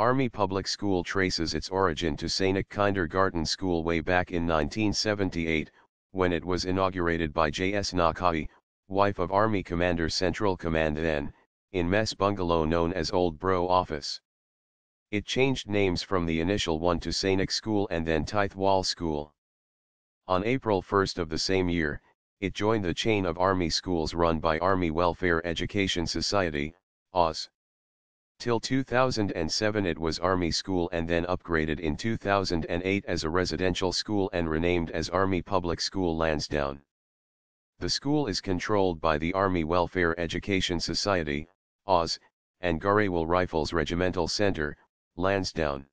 Army Public School traces its origin to Sainik Kindergarten School way back in 1978, when it was inaugurated by J.S. Nakai, wife of Army Commander Central Command then, in mess bungalow known as Old Bro Office. It changed names from the initial one to Sainik School and then Tithwal School. On April 1 of the same year, it joined the chain of Army schools run by Army Welfare Education Society, AWS. Till 2007 it was Army School and then upgraded in 2008 as a residential school and renamed as Army Public School Lansdowne. The school is controlled by the Army Welfare Education Society, AWS, and Garhwal Rifles Regimental Center, Lansdowne.